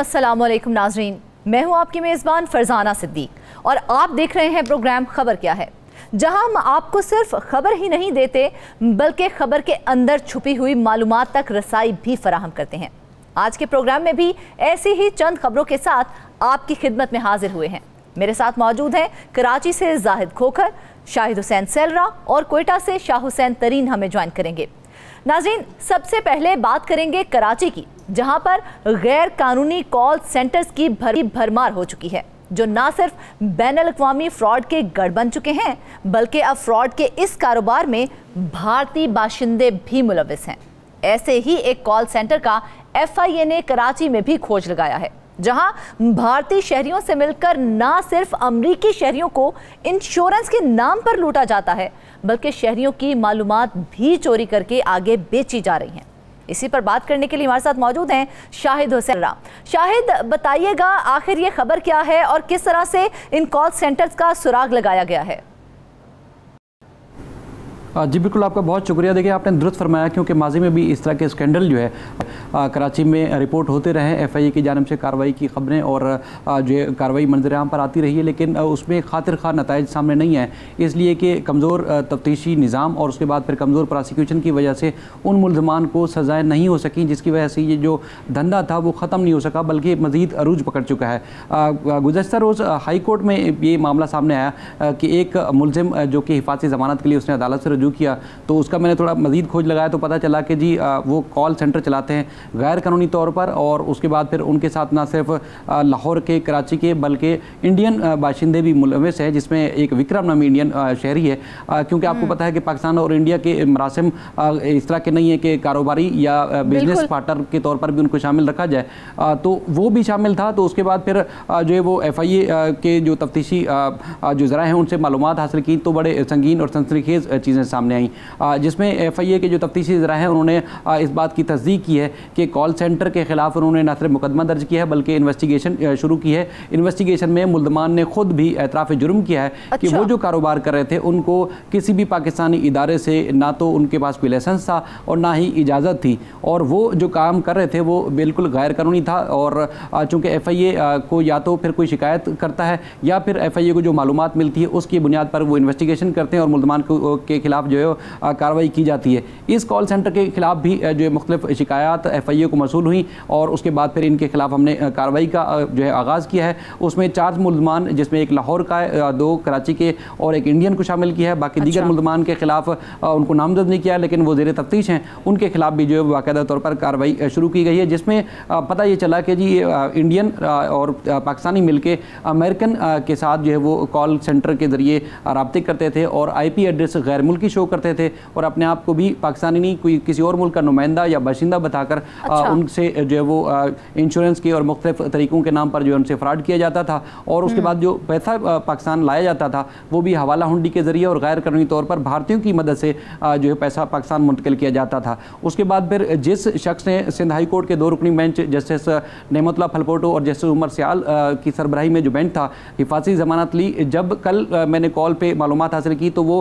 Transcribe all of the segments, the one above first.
अस्सलाम नाजरीन। मैं हूँ आपकी मेज़बान फरजाना सिद्दीक और आप देख रहे हैं प्रोग्राम खबर क्या है। जहाँ हम आपको सिर्फ़ खबर ही नहीं देते, बल्कि खबर के अंदर छुपी हुई मालूम तक रसाई भी फराहम करते हैं। आज के प्रोग्राम में भी ऐसी ही चंद खबरों के साथ आपकी खिदमत में हाजिर हुए हैं। मेरे साथ मौजूद हैं कराची से जाहिद खोखर, शाहिद हुसैन सेलरा और कोयटा से शाह हुसैन तरीन हमें ज्वाइन करेंगे। नाजीन सबसे पहले बात करेंगे कराची की। जहाँ पर गैर कानूनी कॉल सेंटर्स की भरी भरमार हो चुकी है, जो ना सिर्फ़ बैन अवी फ्रॉड के गढ़ बन चुके हैं, बल्कि अब फ्रॉड के इस कारोबार में भारतीय बाशिंदे भी मुलविस हैं। ऐसे ही एक कॉल सेंटर का एफआईए ने कराची में भी खोज लगाया है, जहाँ भारतीय शहरियों से मिलकर ना सिर्फ़ अमरीकी शहरियों को इंश्योरेंस के नाम पर लूटा जाता है, बल्कि शहरियों की मालूमात भी चोरी करके आगे बेची जा रही हैं। इसी पर बात करने के लिए हमारे साथ मौजूद हैं शाहिद हुसैन राम। शाहिद, बताइएगा, आखिर ये खबर क्या है और किस तरह से इन कॉल सेंटर्स का सुराग लगाया गया है? जी बिल्कुल आपका बहुत शुक्रिया। देखिए आपने दुरुस्त फरमाया क्योंकि माजी में भी इस तरह के स्कैंडल जो है आ, कराची में रिपोर्ट होते रहे एफआईए की जानब से कार्रवाई की खबरें और आ, जो कार्रवाई मंजर आम पर आती रही है लेकिन उसमें खातिर खा नतज सामने नहीं है। इसलिए कि कमज़ोर तफ्तीशी निज़ाम और उसके बाद फिर कमज़ोर प्रोसिक्यूशन की वजह से उन मुलजमान को सज़ाएँ नहीं हो सकें जिसकी वजह से ये जो धंधा था वो ख़त्म नहीं हो सका बल्कि मज़ीद अरूज पकड़ चुका है। गुजशत रोज़ हाई कोर्ट में ये मामला सामने आया कि एक मुलजिम जो कि हिफाजी ज़मानत के लिए उसने अदालत से रजू किया। तो उसका मैंने थोड़ा मज़ीद खोज लगाया तो पता चला कि जी वो कॉल सेंटर चलाते हैं गैर कानूनी तौर पर और उसके बाद फिर उनके साथ ना सिर्फ़ लाहौर के कराची के बल्कि इंडियन बाशिंदे भी मुलविस है जिसमें एक विक्रम नामी इंडियन शहरी है। क्योंकि आपको हम्म। पता है कि पाकिस्तान और इंडिया के मरासम इस तरह के नहीं है कि कारोबारी या बिज़नेस पार्टनर के तौर पर भी उनको शामिल रखा जाए। तो वो भी शामिल था। तो उसके बाद फिर जो है वो एफ़ आई ए के जो तफ्तीशी जो ज़रा हैं उनसे मालूम हासिल की। तो बड़े संगीन और सनसनीखेज़ चीज़ें सामने आई। जिसमें एफ़ आई ए के जो तफ्तीशी ज़रा हैं उन्होंने इस बात की तस्दीक की है कि कॉल सेंटर के खिलाफ उन्होंने न सिर्फ़ मुकदमा दर्ज किया है बल्कि इन्वेस्टिगेशन शुरू की है। इन्वेस्टिगेशन में मुलजमान ने खुद भी एतराफ़ जुर्म किया है अच्छा। कि वो जो कारोबार कर रहे थे उनको किसी भी पाकिस्तानी इदारे से ना तो उनके पास कोई लाइसेंस था और ना ही इजाज़त थी। और वो जो काम कर रहे थे वो बिल्कुल गैर कानूनी था और चूँकि एफ़ आई ए को या तो फिर कोई शिकायत करता है या फिर एफ़ आई ए को जो मालूम मिलती है उसकी बुनियाद पर वो इन्वेस्टिगेशन करते हैं और मुलजमान के खिलाफ जो है कार्रवाई की जाती है। इस कॉल सेंटर के खिलाफ भी जो है मुख्तलिफ़ शिकायत एफ़ आई ए को मसूल हुई और उसके बाद फिर इनके खिलाफ हमने कार्रवाई का जो है आगाज़ किया है। उसमें चार मुलमान जिसमें एक लाहौर का है दो कराची के और एक इंडियन को शामिल किया है। बाकी अच्छा। दीगर मुलमान के खिलाफ उनको नामजद नहीं किया लेकिन वो जेर तफ्तीश हैं। उनके खिलाफ भी जो है बाकायदा तौर पर कार्रवाई शुरू की गई है जिसमें पता ये चला कि जी इंडियन और पाकिस्तानी मिल के अमेरिकन के साथ जो है वो कॉल सेंटर के ज़रिए रबते करते थे और आई पी एड्रेस गैर मुल्की शो करते थे और अपने आप को भी पाकिस्तानी नहीं कोई किसी और मुल्क का नुमाइंदा या बाशिंदा बताकर अच्छा। उनसे जो है वो इंश्योरेंस के और मुख्तलिफ़ तरीक़ों के नाम पर जो है उनसे फ्रॉड किया जाता था और उसके हम्म। बाद जो पैसा पाकिस्तान लाया जाता था वो भी हवाला हुंडी के ज़रिए और गैर कानूनी तौर पर भारतीयों की मदद से जो है पैसा पाकिस्तान मुंतकिल किया जाता था उसके बाद फिर जिस शख्स ने सिंध हाई कोर्ट के दो रुकनी बेंच जस्टिस नमतला फलपोटो और जस्टिस उमर सियाल की सरबराही में जो बेंच था हिफाजी जमानत ली जब कल मैंने कॉल पर मालूम हासिल की तो वो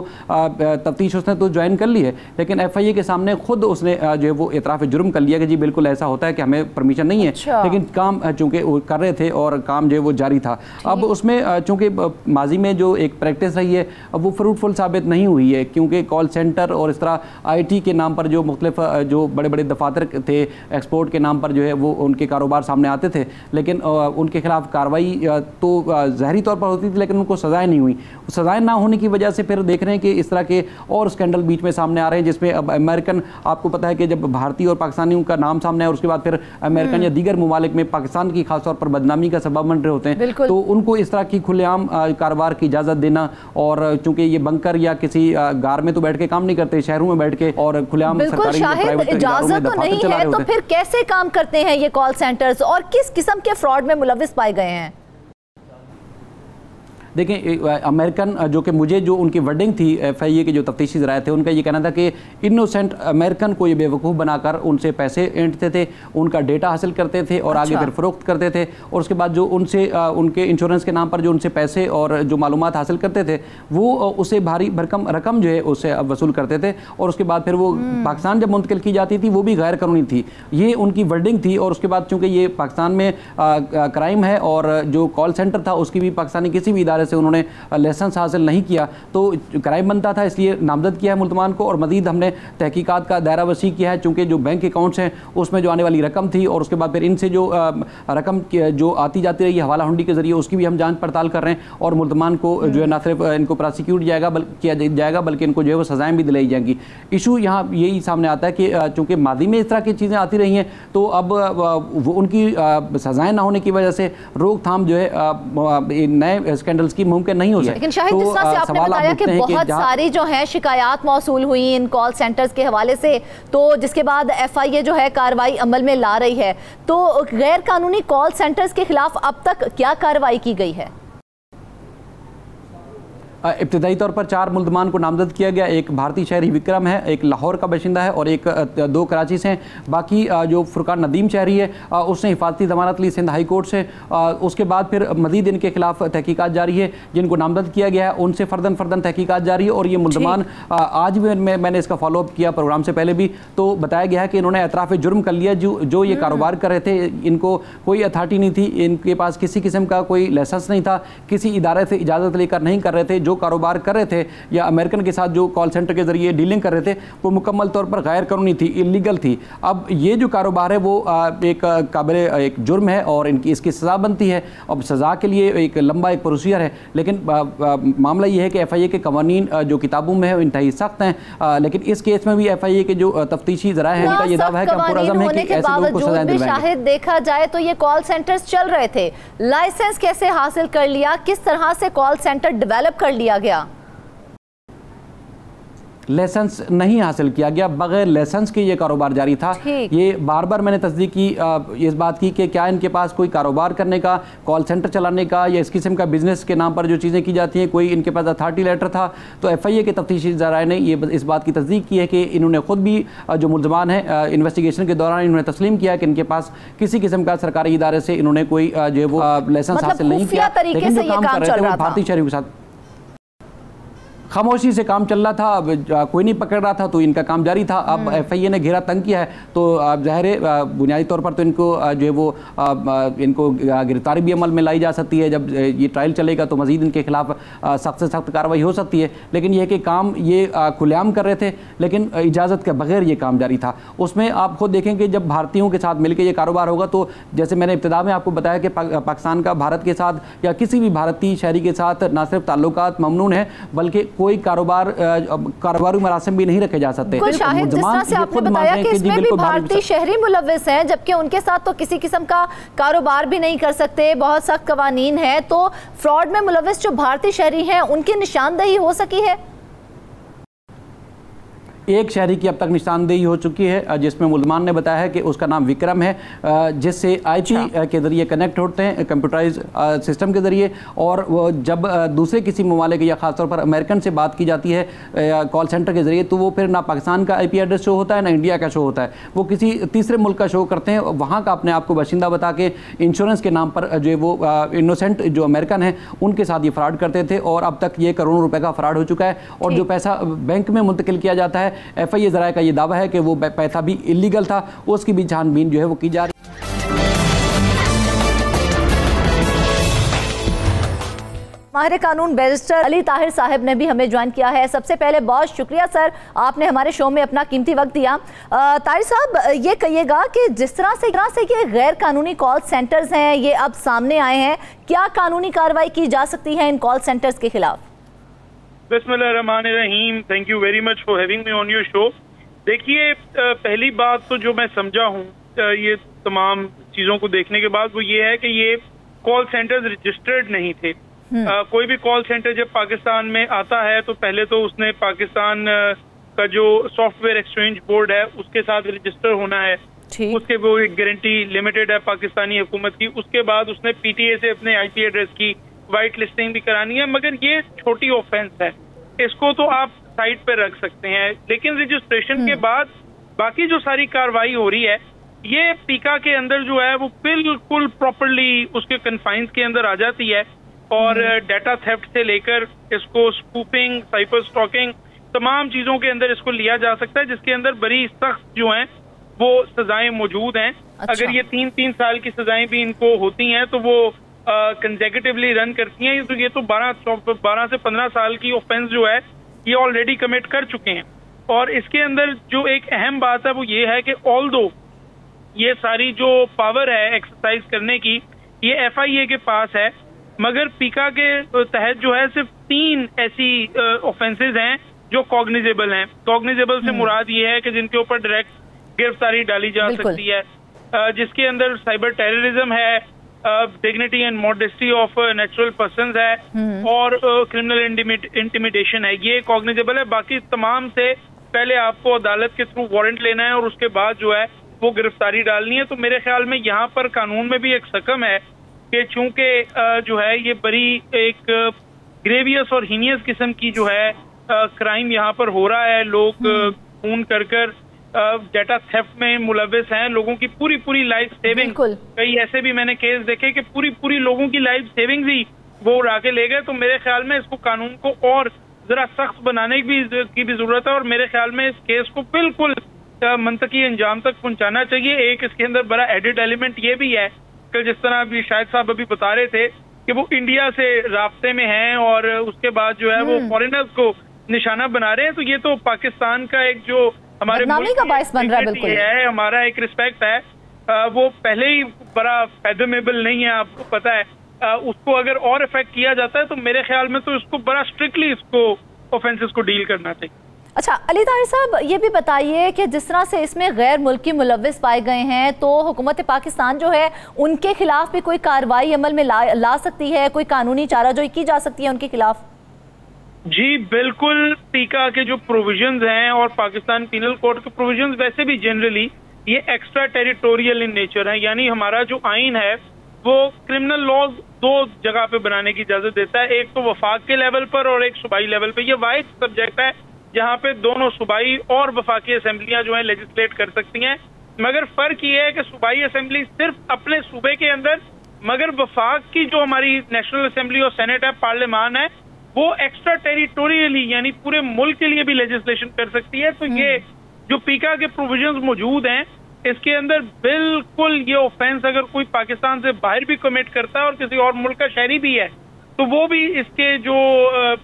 तफ्तीश उसने तो ज्वाइन कर ली है लेकिन एफ़ आई ए के सामने खुद उसने जो है वो इतराफ़ जुर्म कर लिया कि जी बिल्कुल ऐसा होता है कि हमें परमिशन नहीं है। अच्छा। लेकिन काम चूँकि कर रहे थे और काम जो है वो जारी था। अब उसमें चूँकि माजी में जो एक प्रैक्टिस रही है अब वो फ्रूटफुल साबित नहीं हुई है क्योंकि कॉल सेंटर और इस तरह आई के नाम पर जो मुख्तफ जो बड़े बड़े दफातर थे एक्सपोर्ट के नाम पर जो है वो उनके कारोबार सामने आते थे। लेकिन उनके खिलाफ कार्रवाई तो जहरी तौर पर होती थी लेकिन उनको सज़ाएँ नहीं हुई। सज़ाएँ ना होने की वजह से फिर देख रहे हैं कि इस तरह के और स्कैंडल बीच में सामने आ रहे हैं जिसमें अब अमेरिकन आपको पता है कि जब भारतीय और पाकिस्तानियों का नाम सामने है उसके बाद फिर अमेरिकन हम्म। या दीगर ममालिक में पाकिस्तान की खासतौर पर बदनामी का सबब बन रहे होते हैं तो उनको इस तरह की खुलेआम कारोबार की इजाज़त देना और चूँकि ये बंकर या किसी गार में तो बैठ के काम नहीं करते शहरों में बैठ के और खुलेआम इजाज़त तो नहीं है तो फिर कैसे काम करते हैं ये कॉल सेंटर्स और किस किस्म के फ्रॉड में मुलविस पाए गए हैं? देखें अमेरिकन जो कि मुझे जो उनकी वर्डिंग थी एफ़ आई ए के जो तफ्तीशी जराए थे उनका ये कहना था कि इनोसेंट अमेरिकन को ये बेवकूफ़ बनाकर उनसे पैसे एंटते थे उनका डेटा हासिल करते थे और अच्छा। आगे फिर फ़रोख्त करते थे और उसके बाद जो उनसे उनके इंश्योरेंस के नाम पर जो उनसे पैसे और जो मालूम हासिल करते थे वो उसे भारी भरकम रकम जो है उससे वसूल करते थे और उसके बाद फिर वो हम्म। पाकिस्तान जब मुंतकिल की जाती थी वो भी गैर कानूनी थी ये उनकी वर्डिंग थी और उसके बाद चूँकि ये पाकिस्तान में क्राइम है और जो कॉल सेंटर था उसकी भी पाकिस्तानी किसी भी इदारे से उन्होंने लाइसेंस हासिल नहीं किया। तो क्राइम बनता था इसलिए नामजद किया है मुल्तमान को और मजीद हमने तहकीकात का दायरा वसी किया है। चूँकि जो बैंक अकाउंट्स हैं उसमें जो आने वाली रकम थी और उसके बाद फिर इनसे जो रकम जो आती जाती रही हवाला हुंडी के ज़रिए उसकी भी हम जाँच पड़ताल कर रहे हैं और मुल्तमान को जो है ना सिर्फ़ इनको प्रोसिक्यूट जाएगा किया जाएगा बल्कि इनको जो है वो सजाएँ भी दिलाई जाएँगी। इशू यहाँ यही सामने आता है कि चूँकि मादी में इस तरह की चीज़ें आती रही हैं तो अब वो उनकी सजाएँ ना होने की वजह से रोकथाम जो है नए की मुमकिन नहीं हो सकती। लेकिन शाहिद तो, जिस तरह से आपने बताया कि बहुत सारी जो है शिकायत मौसूल हुई इन कॉल सेंटर्स के हवाले से तो जिसके बाद एफआईए जो है कार्रवाई अमल में ला रही है। तो गैर कानूनी कॉल सेंटर्स के खिलाफ अब तक क्या कार्रवाई की गई है? इब्तदाई तौर पर चार मुलजमान को नामजद किया गया। एक भारतीय शहरी विक्रम है एक लाहौर का बाशिंदा है और एक दो कराची से हैं। बाकी जो फुरकान नदीम शहरी है उसने हिफाजती जमानत ली सिंध हाई कोर्ट से। उसके बाद फिर मजीद इनके खिलाफ तहकीकत जारी है जिनको नामजद किया गया है। उनसे फर्दन फर्दन तहकीकत जारी है और ये मुलजमान आज भी मैं, मैंने इसका फॉलोअप किया प्रोग्राम से पहले भी। तो बताया गया है कि इन्होंने एतराफ़ जुर्म कर लिया जो जो ये हम्म। कारोबार कर रहे थे। इनको कोई अथॉरिटी नहीं थी। इनके पास किसी किस्म का कोई लाइसेंस नहीं था। किसी इदारे से इजाज़त लेकर नहीं कर रहे थे जो कारोबार कर रहे थे या अमेरिकन के साथ जो कॉल सेंटर के ज़रिए डीलिंग कर रहे थे वो मुकम्मल तौर पर गैर कानूनी थी इलीगल थी। अब ये जो कारोबार है वो एक काबिल एक जुर्म है और इनकी इसकी सज़ा बनती है। अब सज़ा के लिए एक लंबा एक प्रोसीजर है लेकिन मामला ये है कि एफ़ आई ए के कवानीन जो किताबों में है इंतहाई सख्त हैं। लेकिन इस केस में भी एफ़ आई ए के जो तफ्तीशी जरा है इनका ये दावा है कि पुरज़म है कि ऐसे लोगों को सजाएँ शाहिद देखा जाए तो ये कॉल सेंटर्स चल रहे थे। लाइसेंस कैसे हासिल कर लिया किस तरह से कॉल सेंटर डेवलप कर लिया गया। लाइसेंस नहीं हासिल किया गया बगैर लाइसेंस के ये कारोबार जारी था। ये बार बार मैंने तस्दीक की इस बात की कि क्या इनके पास कोई कारोबार करने का कॉल सेंटर चलाने का या इस किस्म का बिज़नेस के नाम पर जो चीज़ें की जाती हैं कोई इनके पास अथॉरिटी लेटर था तो एफ़ आई ए के तफ्तीशी जराए ने ये इस बात की तस्दीक की है कि इन्होंने खुद भी जो मुलजमान है इन्वेस्टिगेशन के दौरान इन्होंने तस्लीम किया कि इनके पास किसी किस्म का सरकारी इदारे से इन्होंने कोई जो है वो लाइसेंस मतलब हासिल नहीं किया। लेकिन जो काम कर रहे थे वो भारतीय शहरी के साथ खामोशी से काम चल रहा था अब कोई नहीं पकड़ रहा था तो इनका काम जारी था। अब एफ़ आई ए ने घेरा तंग किया है। तो ज़ाहिर बुनियादी तौर पर तो इनको जो है वो इनको गिरफ्तारी भी अमल में लाई जा सकती है। जब ये ट्रायल चलेगा तो मज़ीद इनके खिलाफ सख्त से सख्त कार्रवाई हो सकती है। लेकिन यह कि काम ये खुलेआम कर रहे थे लेकिन इजाज़त के बगैर ये काम जारी था। उसमें आप खुद देखें कि जब भारतीयों के साथ मिलकर ये कारोबार होगा तो जैसे मैंने इब्तदा में आपको बताया कि पाकिस्तान का भारत के साथ या किसी भी भारतीय शहरी के साथ ना सिर्फ़ ताल्लुक ममनून है बल्कि कोई कारोबार कारोबारी मरासम भी नहीं रखे जा सकते। भारतीय शहरी मुलविस हैं जबकि उनके साथ तो किसी किस्म का कारोबार भी नहीं कर सकते बहुत सख्त कवानीन है तो फ्रॉड में मुलविस जो भारतीय शहरी है उनकी निशानदही हो सकी है? एक शहरी की अब तक निशानदेही हो चुकी है जिसमें मुलमान ने बताया है कि उसका नाम विक्रम है जिससे आईपी अच्छा। के ज़रिए कनेक्ट होते हैं कंप्यूटराइज सिस्टम के ज़रिए और जब दूसरे किसी ममालिक या ख़ासतौर पर अमेरिकन से बात की जाती है कॉल सेंटर के ज़रिए तो वो फिर ना पाकिस्तान का आईपी एड्रेस शो होता है ना इंडिया का शो होता है वो किसी तीसरे मुल्क का शो करते हैं वहाँ का अपने आप को बाशिंदा बता के इंश्योरेंस के नाम पर जो वो इनोसेंट जो अमेरिकन है उनके साथ ये फ्रॉड करते थे और अब तक ये करोड़ों रुपए का फ्रॉड हो चुका है और जो पैसा बैंक में मुंतकिल किया जाता है एफ़ आई जराए का ये दावा है कि वो पैसा भी इलीगल था, उसकी भी छानबीन जो है वो की जा रही माहिर कानून बैरिस्टर अली ताहिर साहब ने भी हमें ज्वाइन किया है। सबसे पहले बहुत शुक्रिया, सर। आपने हमारे शो में अपना कीमती वक्त दिया। ताहिर साहब, ये कहिएगा कि जिस तरह से तरह से ये गैर कानूनी कॉल सेंटर्स हैं, ये अब सामने आए हैं। क्या कानूनी कार्रवाई की जा सकती है इन कॉल सेंटर्स के खिलाफ? Rahim thank you very much for having me on your show देखिए पहली बात तो जो मैं समझा हूँ ये तमाम चीज़ों को देखने के बाद वो ये है कि ये कॉल सेंटर्स रजिस्टर्ड नहीं थे। आ, हम्म। कोई भी कॉल सेंटर जब पाकिस्तान में आता है तो पहले तो उसने पाकिस्तान का जो सॉफ्टवेयर एक्सचेंज बोर्ड है उसके साथ रजिस्टर होना है। उसके वो एक गारंटी लिमिटेड है पाकिस्तानी हुकूमत की। उसके बाद उसने पीटीए से अपने आईपी एड्रेस की। वाइट लिस्टिंग भी करानी है मगर ये छोटी ऑफेंस है। इसको तो आप साइड पर रख सकते हैं। लेकिन रजिस्ट्रेशन के बाद बाकी जो सारी कार्रवाई हो रही है ये पीका के अंदर जो है वो बिल्कुल प्रॉपरली उसके कन्फाइंस के अंदर आ जाती है। और डेटा थेफ्ट से लेकर इसको स्पूपिंग साइपर स्टॉकिंग तमाम चीज़ों के अंदर इसको लिया जा सकता है जिसके अंदर बड़ी सख्त जो हैं वो सजाएँ मौजूद हैं। अच्छा। अगर ये तीन तीन साल की सजाएँ भी इनको होती हैं तो वो कंजेकेटिवली रन करती हैं। तो ये तो बारह बारह से पंद्रह साल की ऑफेंस जो है ये ऑलरेडी कमिट कर चुके हैं। और इसके अंदर जो एक अहम बात है वो ये है कि ऑल दो ये सारी जो पावर है एक्सरसाइज करने की ये एफआईए के पास है मगर पीका के तहत जो है सिर्फ़ तीन ऐसी ऑफेंसेज हैं जो कॉग्निजेबल हैं। कॉग्निजेबल से मुराद ये है कि जिनके ऊपर डायरेक्ट गिरफ्तारी डाली जा सकती है। जिसके अंदर साइबर टेररिज्म है dignity and modesty of natural person है और क्रिमिनल इंटिमिडेशन है ये कॉग्निजेबल है. बाकी तमाम से पहले आपको अदालत के थ्रू वारंट लेना है और उसके बाद जो है वो गिरफ्तारी डालनी है। तो मेरे ख्याल में यहाँ पर कानून में भी एक सकम है कि चूँकि जो है ये बड़ी एक ग्रेवियस और हीनियस किस्म की जो है क्राइम यहाँ पर हो रहा है। लोग खून कर कर डाटा थेफ्ट में मुलविस हैं लोगों की पूरी पूरी लाइफ सेविंग कई ऐसे भी मैंने केस देखे कि पूरी पूरी लोगों की लाइफ सेविंग ही वो उड़ा के ले गए। तो मेरे ख्याल में इसको कानून को और जरा सख्त बनाने की भी की भी ज़रूरत है और मेरे ख्याल में इस केस को बिल्कुल मंतकी अंजाम तक पहुंचाना चाहिए। एक इसके अंदर बड़ा एडिड एलिमेंट ये भी है कि जिस तरह अभी शायद साहब अभी बता रहे थे कि वो इंडिया से रास्ते में हैं और उसके बाद जो है वो फॉरेनर्स को निशाना बना रहे हैं। तो ये तो पाकिस्तान का एक जो हमारे मुल्क का बायस बन रहा है बिल्कुल। है हमारा एक रिस्पेक्ट है। वो पहले ही बड़ा फैदमेबल नहीं है आपको पता है। उसको अगर और इफ़ेक्ट किया जाता है तो मेरे ख्याल में तो इसको बड़ा स्ट्रिक्टली इसको ऑफेंसेस को डील करना चाहिए। अच्छा अली ताहिर साहब ये भी बताइए कि जिस तरह से इसमें गैर मुल्की मुलविस पाए गए हैं तो हुकूमत पाकिस्तान जो है उनके खिलाफ भी कोई कार्रवाई अमल में ला, ला सकती है? कोई कानूनी चारा जो की जा सकती है उनके खिलाफ? जी, बिल्कुल, टीका के जो प्रोविजंस हैं और पाकिस्तान पिनल कोड के प्रोविजंस वैसे भी जनरली ये एक्स्ट्रा टेरिटोरियल इन नेचर है। यानी हमारा जो आइन है, वो क्रिमिनल लॉज दो जगह पे बनाने की इजाज़त देता है। एक तो वफाक के लेवल पर और एक सूबाई लेवल पर यह वाइड सब्जेक्ट है, जहाँ पे दोनों सूबाई और वफाकी असेंबलियाँ जो है लेजिस्लेट कर सकती हैं। मगर फ़र्क ये है कि सूबाई असेंबली सिर्फ़ अपने सूबे के अंदर, मगर वफाक की जो हमारी नेशनल असेंबली और सेनेट है पार्लियामान है वो एक्स्ट्रा टेरिटोरियली यानी पूरे मुल्क के लिए भी लेजिस्लेशन कर सकती है। तो ये जो पीका के प्रोविज़न मौजूद हैं इसके अंदर बिल्कुल ये ऑफेंस अगर कोई पाकिस्तान से बाहर भी कमिट करता है और किसी और मुल्क का शहरी भी है तो वो भी इसके जो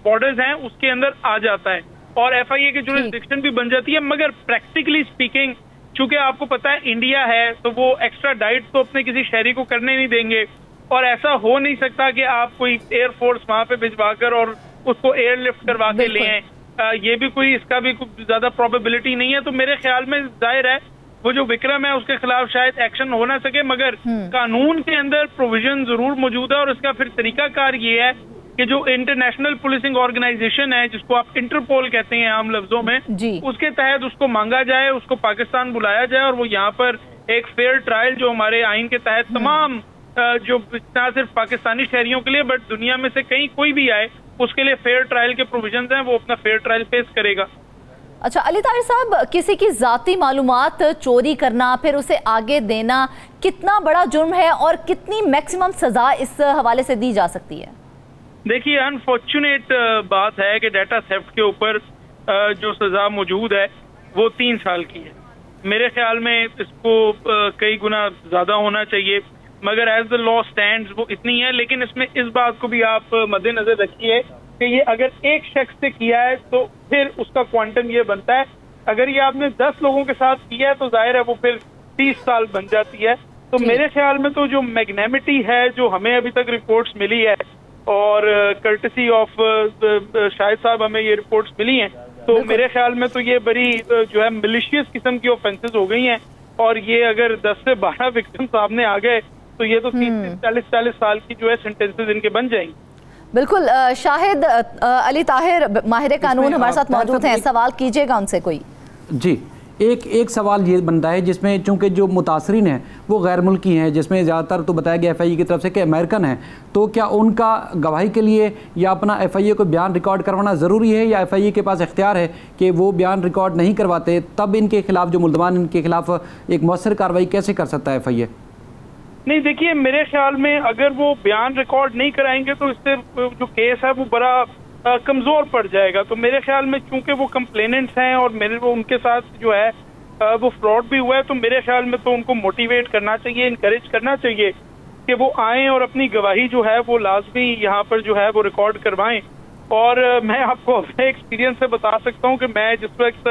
बॉर्डर्स हैं उसके अंदर आ जाता है। और एफ़ आई ए की जुरिस्डिक्शन भी बन जाती है। मगर प्रैक्टिकली स्पीकिंग चूँकि आपको पता है इंडिया है तो वो एक्स्ट्रा डाइट तो अपने किसी शहरी को करने नहीं देंगे। और ऐसा हो नहीं सकता कि आप कोई एयरफोर्स वहाँ पे भिजवा कर और उसको एयरलिफ्ट करवा के ले आए। ये भी कोई इसका भी कुछ ज़्यादा प्रोबेबिलिटी नहीं है। तो मेरे ख्याल में ज़ाहिर है वो जो विक्रम है उसके खिलाफ शायद एक्शन हो ना सके मगर कानून के अंदर प्रोविज़न ज़रूर मौजूद है। और इसका फिर तरीकाकार ये है कि जो इंटरनेशनल पुलिसिंग ऑर्गेनाइजेशन है जिसको आप इंटरपोल कहते हैं आम लफ्जों में उसके तहत उसको मांगा जाए उसको पाकिस्तान बुलाया जाए और वो यहाँ पर एक फेयर ट्रायल जो हमारे आइन के तहत तमाम अ, जो ना सिर्फ़ पाकिस्तानी शहरियों के लिए बट दुनिया में से कहीं कोई भी आए उसके लिए फेयर ट्रायल के प्रोविज़न हैं वो अपना फेयर ट्रायल फेस करेगा। अच्छा अली ताहिर साहब किसी की जाती मालूम चोरी करना फिर उसे आगे देना कितना बड़ा जुर्म है और कितनी मैक्सिमम सजा इस हवाले से दी जा सकती है? देखिए अनफॉर्चुनेट बात है कि डाटा सेफ्ट के ऊपर जो सजा मौजूद है वो तीन साल की है। मेरे ख्याल में इसको कई गुना ज़्यादा होना चाहिए। मगर एज द लॉ स्टैंड वो इतनी है लेकिन इसमें इस बात को भी आप मद्देनजर रखिए कि ये अगर एक शख्स से किया है तो फिर उसका क्वांटम ये बनता है। अगर ये आपने दस लोगों के साथ किया है तो ज़ाहिर है वो फिर तीस साल बन जाती है। तो मेरे ख्याल में तो जो मैग्नेमिटी है जो हमें अभी तक रिपोर्ट्स मिली है और कर्टसी ऑफ़ शाहिद साहब हमें ये रिपोर्ट्स मिली हैं तो मेरे ख्याल में तो ये बड़ी जो है मिलिशियस किस्म की ऑफेंसेस हो गई हैं। और ये अगर 10 से 12 विक्टिम सामने आ गए तो ये तो तीस तीस चालीस चालीस साल की जो है सेंटेंसेस इनके बन जाएँगे। बिल्कुल शाहिद अली ताहिर माहिर कानून हमारे साथ मौजूद हैं। सवाल कीजिएगा उनसे कोई। जी एक एक सवाल ये बनता है जिसमें चूँकि जो मुतासरीन हैं वो गैर मुल्की हैं जिसमें ज़्यादातर तो बताया गया एफ़ की तरफ़ से कि अमेरिकन हैं तो क्या उनका गवाही के लिए या अपना एफ़ को बयान रिकॉर्ड करवाना ज़रूरी है या एफ़ के पास इख्तियार है कि वो बयान रिकॉर्ड नहीं करवाते तब इनके खिलाफ जो मुलजमान इनके खिलाफ एक मौसर कार्रवाई कैसे कर सकता है एफ़ नहीं, देखिए, मेरे ख्याल में अगर वो बयान रिकॉर्ड नहीं कराएँगे तो इससे, जो केस है, वो बड़ा कमज़ोर पड़ जाएगा। तो मेरे ख्याल में चूँकि वो कंप्लेनेंट्स हैं और मेरे, वो उनके साथ जो है वो फ्रॉड भी हुआ है तो मेरे ख्याल में तो उनको मोटिवेट करना चाहिए इनक्रेज करना चाहिए कि वो आए और अपनी गवाही जो है, वो लाजमी यहाँ पर जो है, वो रिकॉर्ड करवाएँ। और मैं आपको अपने एक्सपीरियंस से बता सकता हूँ कि मैं जिस वक्त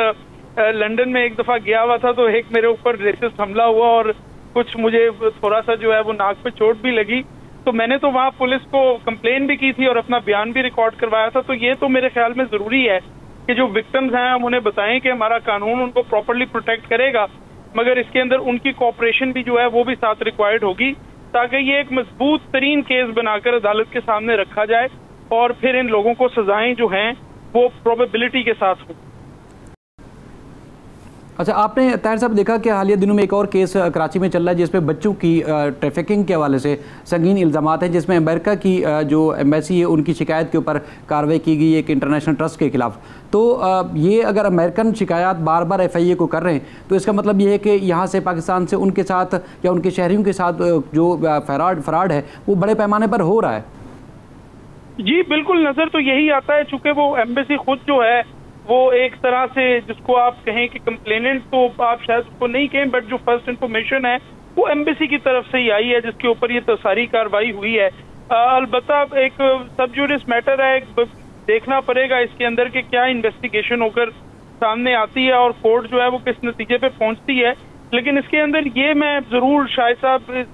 लंदन में एक दफ़ा गया हुआ था तो एक मेरे ऊपर रेसिस्ट हमला हुआ और कुछ मुझे थोड़ा सा जो है वो नाक पे चोट भी लगी। तो मैंने तो वहाँ पुलिस को कंप्लेन भी की थी और अपना बयान भी रिकॉर्ड करवाया था। तो ये तो मेरे ख्याल में ज़रूरी है कि जो विक्टम्स हैं, हम उन्हें बताएँ कि हमारा कानून उनको प्रॉपरली प्रोटेक्ट करेगा, मगर इसके अंदर उनकी कॉपरेशन भी जो है वो भी साथ रिक्वायर्ड होगी, ताकि ये एक मज़बूत तरीन केस बनाकर अदालत के सामने रखा जाए और फिर इन लोगों को सजाएँ जो हैं, वो प्रोबेबिलिटी के साथ हों। अच्छा आपने ताहिर साहब देखा कि हालिया दिनों में एक और केस कराची में चल रहा है जिसमें बच्चों की ट्रैफिकिंग के हवाले से संगीन इल्ज़ाम हैं, जिसमें अमेरिका की जो एम्बेसी है, उनकी शिकायत के ऊपर कार्रवाई की गई एक इंटरनेशनल ट्रस्ट के खिलाफ। तो ये अगर अमेरिकन शिकायत बार बार एफ़ आई ए को कर रहे हैं तो इसका मतलब ये है कि यहाँ से पाकिस्तान से उनके साथ या उनके शहरीों के साथ जो फराड, फ्राड है, वो बड़े पैमाने पर हो रहा है। जी, बिल्कुल नज़र तो यही आता है, चूँकि वो एम्बेसी खुद जो है वो एक तरह से जिसको आप कहें कि कंप्लेनेंट तो आप शायद उसको नहीं कहें बट जो फ़र्स्ट इन्फॉर्मेशन है, वो एम्बेसी की तरफ़ से ही आई है, जिसके ऊपर ये तो सारी कार्रवाई हुई है। अलबत् एक सबजूडिस मैटर है देखना पड़ेगा इसके अंदर के क्या इन्वेस्टिगेशन होकर सामने आती है और कोर्ट जो है वो किस नतीजे पे पहुँचती है। लेकिन इसके अंदर ये मैं ज़रूर शायद साहब इस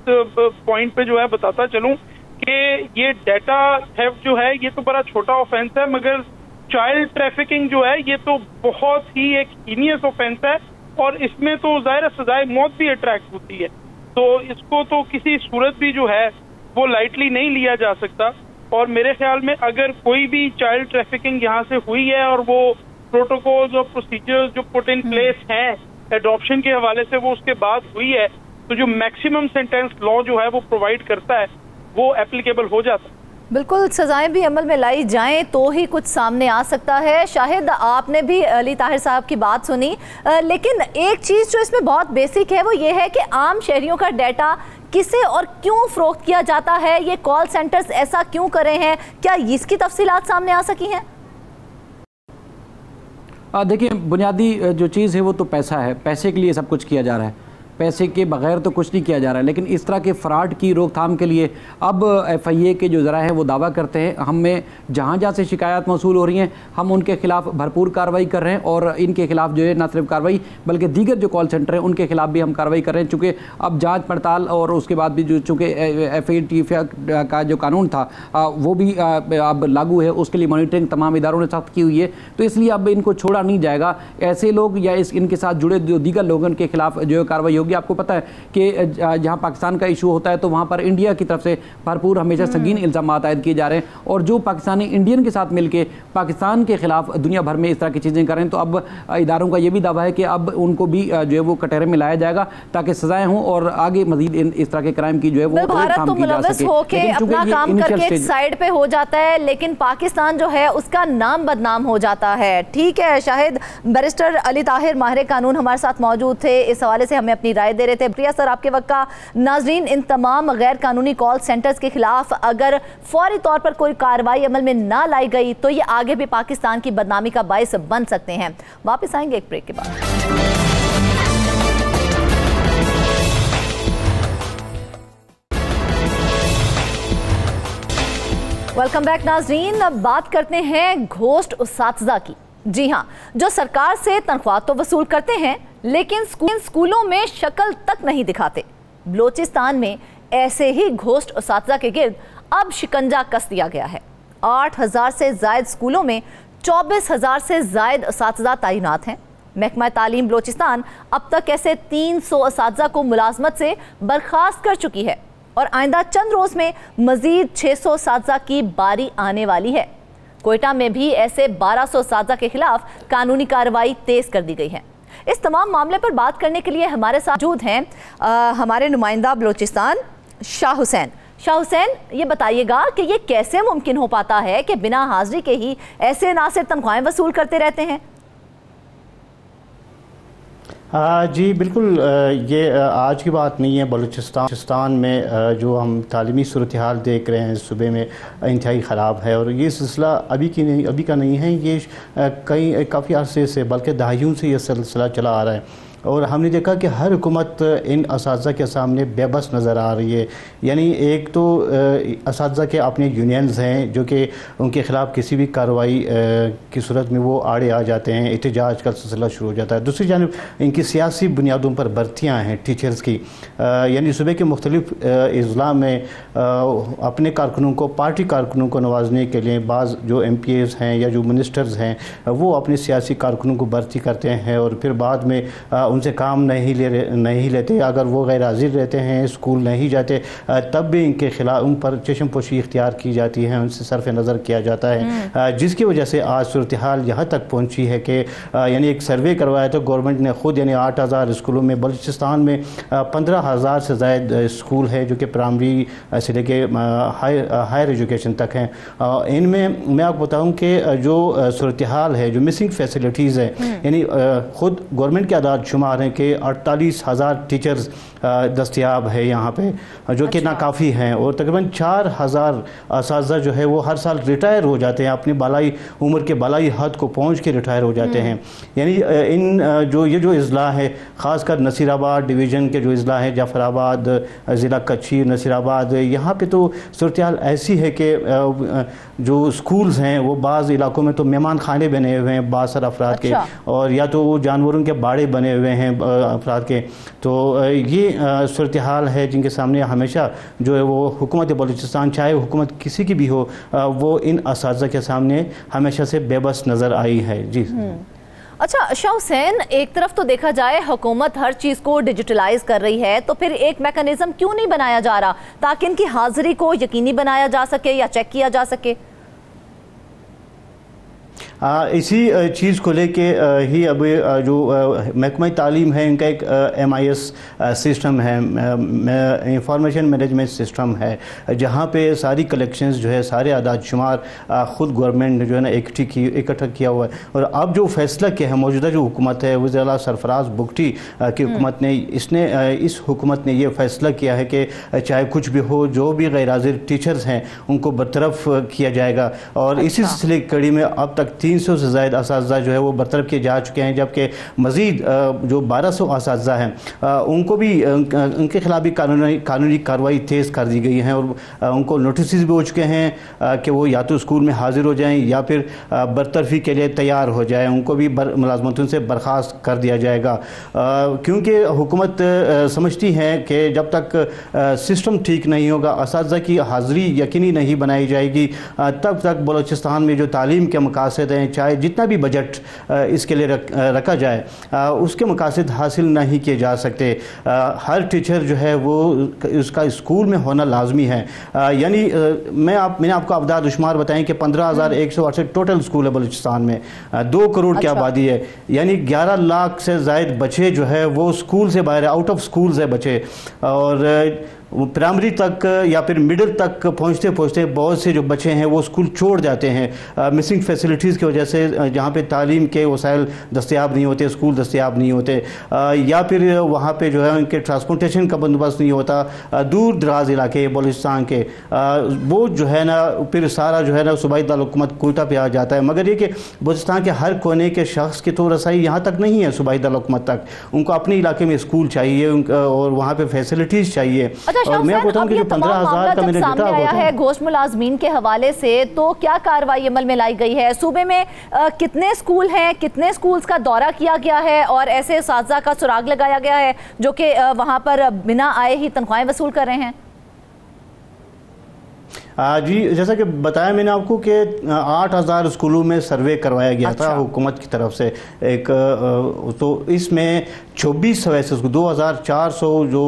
पॉइंट पे जो है बताता चलूँ कि ये डेटा थेफ्ट जो है, ये तो बड़ा छोटा ऑफेंस है, मगर चाइल्ड ट्रैफिकिंग जो है ये तो बहुत ही एक हीनियस ऑफेंस है और इसमें तो ज़ाहिर सजाए मौत भी अट्रैक्ट होती है। तो इसको तो किसी सूरत भी जो है वो लाइटली नहीं लिया जा सकता। और मेरे ख्याल में अगर कोई भी चाइल्ड ट्रैफिकिंग यहाँ से हुई है और वो प्रोटोकॉल्स और प्रोसीजर्स जो पुट इन प्लेस हैं एडॉप्शन के हवाले से वो उसके बाद हुई है तो जो मैक्सिमम सेंटेंस लॉ जो है वो प्रोवाइड करता है वो एप्लीकेबल हो जाता है। बिल्कुल सजाएँ भी अमल में लाई जाएँ तो ही कुछ सामने आ सकता है। शाहिद, आपने भी अली ताहिर साहब की बात सुनी। लेकिन एक चीज़ जो इसमें बहुत बेसिक है वो ये है कि आम शहरियों का डाटा किसे और क्यों फ़रोख्त किया जाता है? ये कॉल सेंटर्स ऐसा क्यों कर रहे हैं? क्या इसकी तफसीलात सामने आ सकी हैं? देखिए, बुनियादी जो चीज़ है वो तो पैसा है। पैसे के लिए सब कुछ किया जा रहा है। पैसे के बगैर तो कुछ नहीं किया जा रहा है, लेकिन इस तरह के फ़्रॉड की रोकथाम के लिए अब एफ़ आई ए के जो ज़रा है वो दावा करते हैं। हमें जहाँ जहाँ से शिकायत मौसू हो रही हैं, हम उनके खिलाफ भरपूर कार्रवाई कर रहे हैं और इनके खिलाफ जो है ना सिर्फ़ कार्रवाई, बल्कि दीगर जो कॉल सेंटर हैं, उनके खिलाफ भी हम कार्रवाई कर रहे हैं। चूँकि अब जाँच पड़ताल और उसके बाद भी जो चूँकि एफ़ का जो कानून था वो भी अब लागू है, उसके लिए मॉनिटरिंग तमाम इदारों ने सख्त की हुई है। तो इसलिए अब इनको छोड़ा नहीं जाएगा। ऐसे लोग या इस, इनके साथ जुड़े जो दीगर लोगों के खिलाफ जो कार्रवाई होगी। होगी आपको पता है कि जहाँ पाकिस्तान का इशू होता है तो वहाँ पर इंडिया की तरफ़ से भरपूर हमेशा हम्म। संगीन इल्ज़ाम आयद किए जा रहे हैं और जो पाकिस्तानी इंडियन के साथ मिलकर पाकिस्तान के खिलाफ दुनिया भर में इस तरह की चीज़ें करें तो अब इदारों का यह भी दावा है कि अब उनको भी जो है वो कटहरे में लाया जाएगा ताकि सजाएँ हों और आगे मजीद इस तरह के क्राइम की जो है वो भारत तो मुलवस होके अपना काम करके साइड पे हो जाता है लेकिन पाकिस्तान जो है उसका नाम बदनाम हो जाता है। ठीक है शाहिद बैरिस्टर अली ताहिर माहिर कानून हमारे साथ मौजूद थे। इस हवाले से हमें अपनी राय दे रहे थे। प्रिया सर, आपके वक्त का नाजरीन, इन तमाम गैर कानूनी कॉल सेंटर्स के खिलाफ अगर फौरी तौर पर कोई कार्रवाई अमल में ना लाई गई तो ये आगे भी पाकिस्तान की बदनामी का बायस बन सकते हैं। वापस आएँगे एक ब्रेक के बाद। वेलकम बैक नाजरीन। अब बात करते हैं घोष्ट उस की। जी हाँ जो सरकार से तनख्वाह तो वसूल करते हैं, लेकिन स्कूल स्कूलों में शक्ल तक नहीं दिखाते। बलोचिस्तान में ऐसे ही घोष्ट उस के गिर्द अब शिकंजा कस दिया गया है। आठ हज़ार से जायद स्कूलों में चौबीस हज़ार से जायद उस तैनात हैं। महकमा तालीम बलोचिस्तान अब तक ऐसे तीन सौ इस को मुलाजमत से बर्खास्त कर चुकी है और आइंदा चंद रोज़ में मजीद छः सौ की बारी आने वाली है। कोयटा में भी ऐसे 1200 साजा के खिलाफ कानूनी कार्रवाई तेज कर दी गई है। इस तमाम मामले पर बात करने के लिए हमारे साथ मौजूद हैं हमारे नुमाइंदा बलोचिस्तान शाह हुसैन। शाह हुसैन, ये बताइएगा कि ये कैसे मुमकिन हो पाता है कि बिना हाजिरी के ही ऐसे नासिर तनख्वाहें वसूल करते रहते हैं? जी, बिल्कुल ये आज की बात नहीं है, बलूचिस्तान में जो हम तालीमी सूरत हाल देख रहे हैं, सुबह में इंतहाई ख़राब है, और ये सिलसिला अभी की नहीं, अभी का नहीं है, ये कई, काफ़ी अरसे से, बल्कि दहाइयों से यह सिलसिला चला आ रहा है। और हमने देखा कि हर हुकूमत इन इस के सामने बेबस नज़र आ रही है। यानी एक तो इस के अपने यूनियंस हैं, जो कि उनके ख़िलाफ़ किसी भी कार्रवाई की सूरत में वो आड़े आ जाते हैं, एहतजाज का सिलसिला शुरू हो जाता है। दूसरी जानब, इनकी सियासी बुनियादों पर भर्तियाँ हैं टीचर्स की। यानी सुबह के मुख्तलिफ़ अज़ला में अपने कारकुनों को, पार्टी कारकुनों को नवाजने के लिए बाज़ जो एम पी एज़ हैं या जो मिनिस्टर्स हैं, वो अपने सियासी कारकुनों को भर्ती करते हैं और फिर बाद में उनसे काम नहीं ले नहीं लेते अगर वो गैर हाजिर रहते हैं स्कूल नहीं जाते तब भी इनके खिलाफ उन पर चशम पोशी इख्तियार की जाती है उनसे सरफ नज़र किया जाता है हम्म। जिसकी वजह से आज सूरत हाल यहाँ तक पहुँची है कि यानी एक सर्वे करवाया तो गवर्नमेंट ने ख़ुद यानी आठ हज़ार स्कूलों में बलूचिस्तान में पंद्रह हज़ार से ज़ायद स्कूल है जो कि प्राइमरी से लेके हायर एजुकेशन तक हैं इनमें मैं आपको बताऊँ कि जो सूरत हाल है जो मिसिंग फैसिलिटीज़ है हम्म। यानी ख़ुद गवर्नमेंट के आदात शुमार हैं कि अड़तालीस हज़ार टीचर्स दस्तियाब है यहाँ पे जो कि अच्छा। नाकाफ़ी हैं और तकरीबन चार हज़ार इस जो है वो हर साल रिटायर हो जाते हैं अपनी बालाई उम्र के बालाई हद को पहुँच के रिटायर हो जाते हैं हम्म। यानी इन जो ये जो अज़ला है ख़ासकर नसीराबाद डिवीज़न के जो अज़ला हैं जाफराबाद ज़िला कच्छी नसीराबाद यहाँ पर तो सूरत ऐसी है कि जो स्कूल्स हैं वो बाज़ इलाकों में तो मेहमान खाने बने हुए हैं बासर अफराद अच्छा। के और या तो वो जानवरों के बाड़े बने हुए हैं अफराद के तो ये सूरत हाल है जिनके सामने हमेशा जो है वो हुकूमत बलूचिस्तान चाहे हुकूमत किसी की भी हो वो इन इस के सामने हमेशा से बेबस नज़र आई है। जी। हम्म। अच्छा शाह हुसैन, एक तरफ़ तो देखा जाए हुकूमत हर चीज़ को डिजिटलाइज कर रही है तो फिर एक मैकेनिज्म क्यों नहीं बनाया जा रहा ताकि इनकी हाजिरी को यकीनी बनाया जा सके या चेक किया जा सके? इसी चीज़ को लेके ही अब जो महकमा तालीम है इनका एक एम आई एस सिस्टम है इंफॉर्मेशन मैनेजमेंट सिस्टम है जहाँ पे सारी कलेक्शंस जो है सारे आदाद शुमार ख़ुद गवर्नमेंट ने जो है ना इकट्ठी की इकट्ठा किया हुआ है और अब जो फैसला किया है मौजूदा जो हुकूमत है वजी अला सरफराज बुगटी की हम्म। हुकूमत ने इसने इस हुकूमत ने यह फैसला किया है कि चाहे कुछ भी हो जो भी गैर हाजिर टीचर्स हैं उनको बरतरफ किया जाएगा और अच्छा। इसी सिलसिले कड़ी में अब तक तीन सौ से जायद इस जो है वो बरतरफ किए जा चुके हैं, जबकि मज़ीद जो बारह सौ इस हैं उनको भी उनके खिलाफ भी कानूनी कानूनी कार्रवाई तेज़ कर दी गई है और उनको नोटिस भी हो चुके हैं कि वो या तो स्कूल में हाजिर हो जाएँ या फिर बरतरफी के लिए तैयार हो जाए। उनको भी मुलाजमतों से बर्खास्त कर दिया जाएगा। क्योंकि हुकूमत समझती है कि जब तक सिस्टम ठीक नहीं होगा इस की हाज़िरी यकीनी नहीं बनाई जाएगी तब तक बलोचिस्तान में जो तालीम के मकासद हैं हैं चाहे जितना भी बजट इसके लिए रख, रखा जाए उसके मकासद हासिल नहीं किए जा सकते। हर टीचर जो है वो उसका स्कूल में होना लाजमी है। यानी मैं आप मैंने आपको अवदाद शुमार बताएँ कि पंद्रह हज़ार एक सौ अड़सठ टोटल स्कूल है बलूचिस्तान में। दो करोड़ अच्छा। की आबादी है। यानी ग्यारह लाख से जायद बच्चे जो है वो स्कूल से बाहर आउट ऑफ़ स्कूल है बच्चे। और वो प्राइमरी तक या फिर मिडिल तक पहुँचते पहुँचते बहुत से जो बच्चे हैं वो स्कूल छोड़ जाते हैं। मिसिंग फैसिलिटीज़ की वजह से जहाँ पे तालीम के वसाइल दस्तियाब नहीं होते स्कूल दस्तियाब नहीं होते। आ, या फिर वहाँ पे जो है उनके ट्रांसपोर्टेशन का बंदोबस्त नहीं होता दूर दराज इलाके बलूचिस्तान के। आ, वो जो है ना फिर सारा जो है ना सूबाई दारकूमत कोयटा पे आ जाता है। मगर ये कि बलूचिस्तान के हर कोने के शख्स की तो रसाई यहाँ तक नहीं है सूबाई दारकूमत तक। उनको अपने इलाके में स्कूल चाहिए और वहाँ पर फैसिलिटीज़ चाहिए। अच्छा, और मैं बताऊँ कि जो पंद्रह हज़ार का मैंने डेटा आया है गोश्त मुलाजमीन के हवाले से तो क्या कार्रवाई अमल में लाई गई है? सूबे में आ, कितने स्कूल हैं? कितने स्कूल्स का दौरा किया गया है? और ऐसे का सुराग लगाया गया है जो कि वहाँ पर बिना आए ही तनख्वाहें वसूल कर रहे हैं? जी जैसा कि बताया मैंने आपको कि आठ हज़ार स्कूलों में सर्वे करवाया गया अच्छा। था हुकूमत की तरफ़ से। एक तो इसमें चौबीस सौ ऐसे दो हज़ार चार सौ जो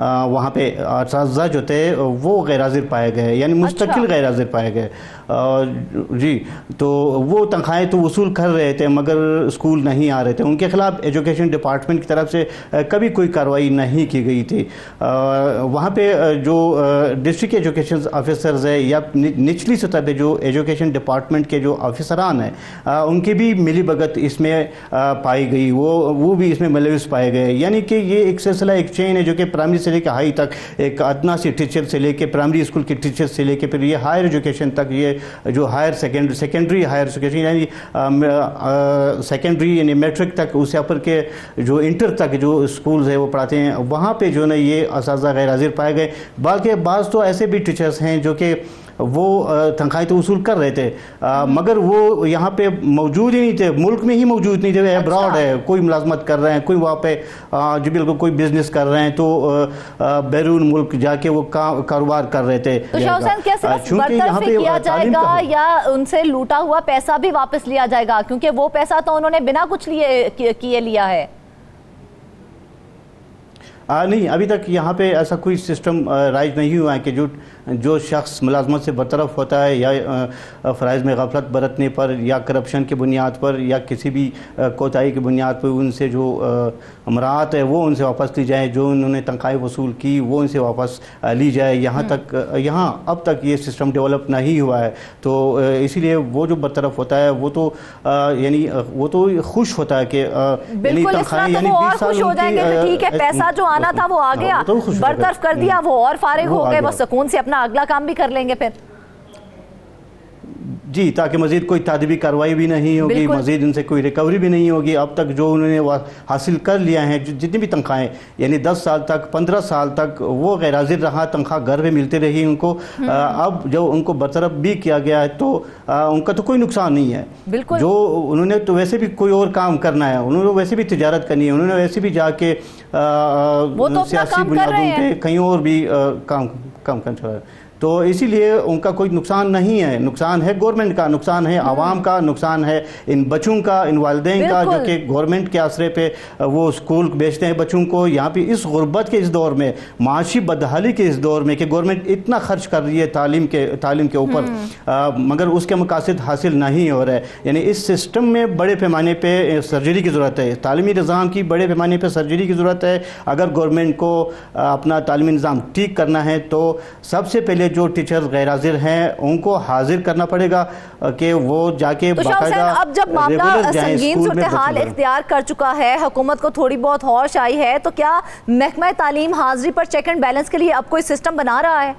वहाँ पे इस जो थे वो गैर हाजिर पाए गए यानी मुस्तकिल अच्छा। गैर हाजिर पाए गए जी तो वो तनख्वाहें तो वसूल कर रहे थे, मगर स्कूल नहीं आ रहे थे। उनके खिलाफ एजुकेशन डिपार्टमेंट की तरफ़ से कभी कोई कार्रवाई नहीं की गई थी। वहाँ पे जो डिस्ट्रिक्ट एजुकेशन ऑफिसर्स है, या निचली सतह पे जो एजुकेशन डिपार्टमेंट के जो ऑफिसरान हैं उनकी भी मिली भगत इसमें पाई गई। वो वो भी इसमें मलविस पाए गए। यानी कि ये एक सिलसिला, एक चेन है, जो कि प्राइमरी से लेकर हाई तक, एक अदना से टीचर से लेकर प्राइमरी स्कूल के टीचर से लेकर फिर ये हायर एजुकेशन तक ये जो higher secondary secondary higher education यानी सेकेंडरी यानी मेट्रिक तक उससे ऊपर के जो इंटर तक जो स्कूल्स है, वो पढ़ाते हैं, वहाँ पर जो है ये इस गैर हाजिर पाए गए। बल्कि बाज़ तो ऐसे भी टीचर्स हैं जो कि वो तनख्वाही तो वसूल कर रहे थे। आ, मगर वो यहाँ पे मौजूद ही नहीं थे। मुल्क में ही मौजूद नहीं थे। अब्रॉड अच्छा। है कोई मुलाजमत कर रहे हैं कोई वहाँ पे जो बिल्कुल कोई बिज़नेस कर रहे हैं तो बैरून मुल्क जाके वो कारोबार कर रहे थे। तो चूँकि यहाँ पे किया जाएगा या उनसे लूटा हुआ पैसा भी वापस लिया जाएगा? क्योंकि वो पैसा तो उन्होंने बिना कुछ लिए किए लिया है। आ, नहीं अभी तक यहाँ पे ऐसा कोई सिस्टम राइज नहीं हुआ है कि जो जो शख्स मुलाजमत से बरतरफ होता है या फ़रज़ में गफलत बरतने पर या करप्शन की बुनियाद पर या किसी भी कोताही की बुनियाद पर उनसे जो अमरात है वो उनसे वापस ली जाए जो उन्होंने तनख्वाही वसूल की वो उनसे वापस ली जाए यहाँ हम्म। तक यहाँ अब तक ये सिस्टम डेवलप नहीं हुआ है तो इसीलिए वो जो बरतरफ होता है वो तो यानी वो तो खुश होता है कि यानी तनख्वाहें यानी बीस साल ठीक है पैसा जो आना था वो आ हाँ, गया तो बरतरफ कर दिया हम्म। वो और फारिग हो गए वो सुकून से अपना अगला काम भी कर लेंगे फिर। जी ताकि मजीद कोई तादबी कार्रवाई भी नहीं होगी मजीद उनसे कोई रिकवरी भी नहीं होगी। अब तक जो उन्होंने हासिल कर लिया है जितनी भी तनख्वाहें यानी दस साल तक पंद्रह साल तक वो गैर हाजिर रहा तनख्वाह घर में मिलती रही उनको। हम्म। अब जब उनको बरतरफ भी किया गया है तो आ, उनका तो कोई नुकसान नहीं है। बिल्कुल। जो उन्होंने तो वैसे भी कोई और काम करना है उन्होंने वैसे भी तजारत करनी है उन्होंने वैसे भी जाके तो सियासी बुनियादों पर कहीं और भी काम काम कर तो इसीलिए उनका कोई नुकसान नहीं है। नुकसान है गवर्नमेंट का नुकसान है हम्म। आवाम का नुकसान है इन बच्चों का इन वालदे का जो कि गवर्नमेंट के आसरे पे वो स्कूल बेचते हैं बच्चों को। यहाँ पे इस गुर्बत के इस दौर में माशी बदहाली के इस दौर में कि गवर्नमेंट इतना खर्च कर रही है तालीम के तालीम के ऊपर। हम्म। मगर उसके मकासद हासिल नहीं हो रहे। यानी इस सिस्टम में बड़े पैमाने पर सर्जरी की ज़रूरत है। तालीमी निज़ाम की बड़े पैमाने पर सर्जरी की ज़रूरत है। अगर गवर्नमेंट को अपना तालीमी निज़ाम ठीक करना है तो सबसे पहले जो टीचर्स गैर हाजिर हैं उनको हाजिर करना पड़ेगा कि वो जाके तो अब जब मामला संगीन सूरत इख्तियार कर चुका है हुकूमत को थोड़ी बहुत होश आई है तो क्या महकमा तालीम हाजिरी पर चेक एंड बैलेंस के लिए अब कोई सिस्टम बना रहा है?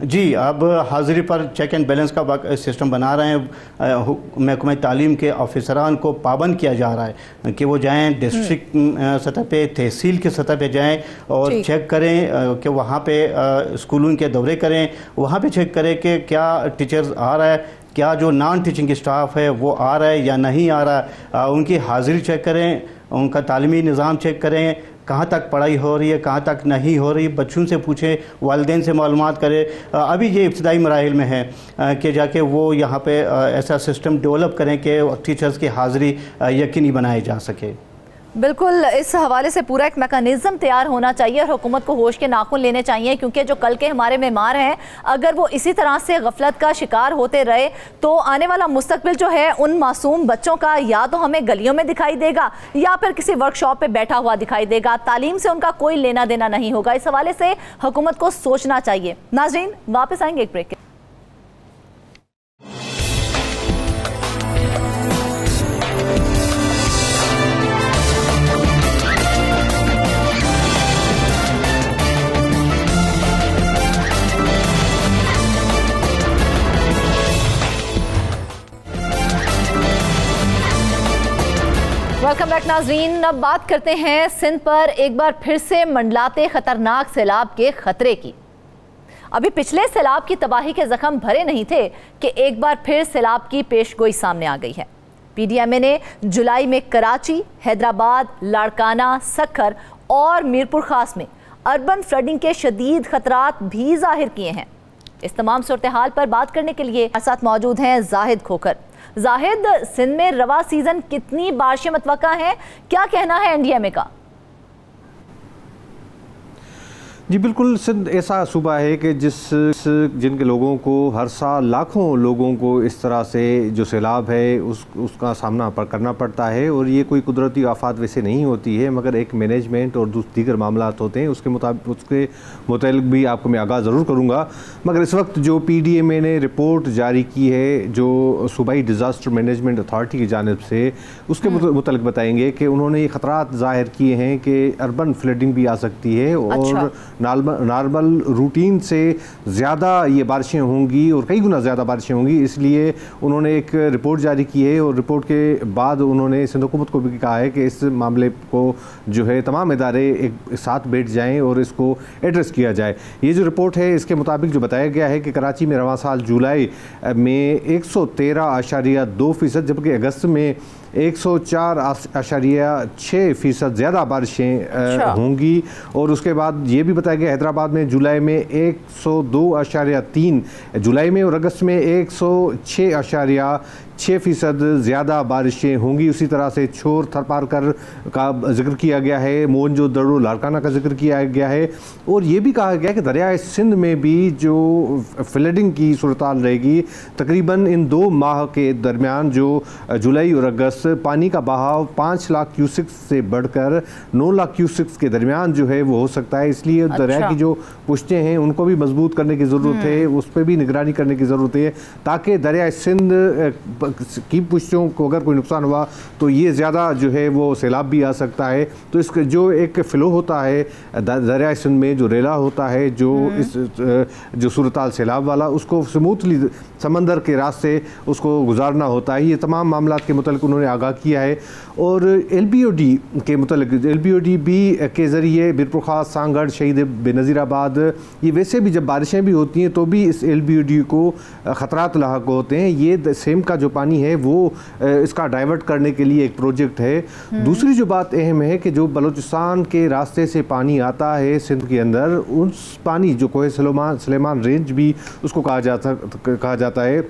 जी अब हाजिरी पर चेक एंड बैलेंस का सिस्टम बना रहे हैं। महकमा तालीम के ऑफिसरान को पाबंद किया जा रहा है कि वो जाएँ डिस्ट्रिक्ट हम्म। सतह पे तहसील के सतह पे जाएँ और चेक करें कि वहाँ पे स्कूलों के दौरे करें। वहाँ पे चेक करें कि क्या टीचर्स आ रहा है क्या जो नॉन टीचिंग स्टाफ है वो आ रहा है या नहीं आ रहा। है उनकी हाजिरी चेक करें उनका तालीमी निज़ाम चेक करें कहाँ तक पढ़ाई हो रही है, कहाँ तक नहीं हो रही, बच्चों से पूछें, वालदेन से मालूम करें। अभी ये इब्तदाई मराहल में है कि जाके वो यहाँ पर ऐसा सिस्टम डेवलप करें कि टीचर्स की हाज़िरी यकीनी बनाई जा सके। बिल्कुल, इस हवाले से पूरा एक मेकानिज़म तैयार होना चाहिए और हुकूमत को होश के नाखुन लेने चाहिए, क्योंकि जो कल के हमारे मेहमान हैं, अगर वो इसी तरह से गफलत का शिकार होते रहे तो आने वाला मुस्तबिल जो है, उन मासूम बच्चों का या तो हमें गलियों में दिखाई देगा, या फिर किसी वर्कशॉप पर बैठा हुआ दिखाई देगा। तालीम से उनका कोई लेना देना नहीं होगा। इस हवाले से हुकूमत को सोचना चाहिए। नाजरीन, वापस आएँगे एक ब्रेक वेलकम बैक नाजरीन। अब बात करते हैं सिंध पर एक बार फिर से मंडलाते खतरनाक सैलाब के खतरे की। अभी पिछले सैलाब की तबाही के जख्म भरे नहीं थे कि एक बार फिर सैलाब की पेशगोई सामने आ गई है। पीडीएमए ने जुलाई में कराची, हैदराबाद, लाड़काना, सखर और मीरपुर खास में अर्बन फ्लडिंग के शदीद खतरात भी ज़ाहिर किए हैं। इस तमाम सूरत हाल पर बात करने के लिए साथ मौजूद हैं जाहिद खोकर जाहिद सिंध में रवा सीज़न कितनी बारिशें मतवक़ा है? क्या कहना है एनडीएमए का? जी बिल्कुल सिंध ऐसा सूबा है कि जिस जिनके लोगों को हर साल लाखों लोगों को इस तरह से जो सैलाब है उस उसका सामना पर करना पड़ता है और ये कोई कुदरती आफात वैसे नहीं होती है मगर एक मैनेजमेंट और दीगर मामला होते हैं उसके मुताबिक उसके मुतल भी आपको मैं आगाह ज़रूर करूँगा मगर इस वक्त जो पी डी एम ए ने रिपोर्ट जारी की है जो सूबाई डिज़ास्टर मैनेजमेंट अथॉरिटी की जानब से उसके हम्म। मुतल बताएँगे कि उन्होंने ये ख़तरा ज़ाहिर किए हैं कि अर्बन फ्लडिंग भी आ सकती है और अच्छा। नॉर्मल रूटीन से ज़्यादा ये बारिशें होंगी और कई गुना ज़्यादा बारिशें होंगी, इसलिए उन्होंने एक रिपोर्ट जारी की है और रिपोर्ट के बाद उन्होंने सिंध हुकूमत को भी कहा है कि इस मामले को जो है तमाम इदारे एक साथ बैठ जाएँ और इसको एड्रेस किया जाए। ये जो रिपोर्ट है, इसके मुताबिक जो बताया गया है कि कराची में रवा साल जुलाई में एक सौ तेरह आशारिया दो फ़ीसद, जबकि अगस्त में एक सौ चार आशारिया छः फ़ीसद ज़्यादा बारिशें अच्छा। होंगी और उसके बाद ये भी बताया गया हैदराबाद में जुलाई में एक सौ दो आशारिया तीन जुलाई में और अगस्त में एक सौ छः आशारिया छः फ़ीसद ज़्यादा बारिशें होंगी। उसी तरह से छोर थरपारकर का ज़िक्र किया गया है। मोहन जो दड़ो लारकाना का ज़िक्र किया गया है। और ये भी कहा गया कि दरियाए सिंध में भी जो फ्लडिंग की सूरत रहेगी तकरीबन इन दो माह के दरमियान जो जुलाई और अगस्त पानी का बहाव पाँच लाख क्यूसिक्स से बढ़कर नौ लाख क्यूसिक्स के दरमियान जो है वो हो सकता है। इसलिए अच्छा। दरिया की जो पुश्तें हैं उनको भी मज़बूत करने की ज़रूरत है। हम्म। उस पर भी निगरानी करने की ज़रूरत है ताकि दरिया सिंध की पुश्तों को अगर कोई नुकसान हुआ तो ये ज़्यादा जो है वो सैलाब भी आ सकता है। तो इसका जो एक फ़्लो होता है दरिया सिंध में जो रेला होता है जो हम्म। इस जो सूरत सैलाब वाला उसको स्मूथली समंदर के रास्ते उसको गुजारना होता है। ये तमाम मामला के मतलब उन्होंने आगाह किया है। और एल बी ओ डी के मतलब L B O D B के ज़रिए बिरपुरखा सांगढ़ शहीद बेनज़ीराबाद ये वैसे भी जब बारिशें भी होती हैं तो भी इस एल बी ओ डी को ख़तरात लाक होते हैं। ये सेम का जो पानी है वो इसका डाइवर्ट करने के लिए एक प्रोजेक्ट है हम्म। दूसरी जो बात अहम है कि जो बलूचिस्तान के रास्ते से पानी आता है सिंध के अंदर उस पानी जो कोहे सलेमान सलेमान रेंज भी उसको कहा जाता कहा जाता है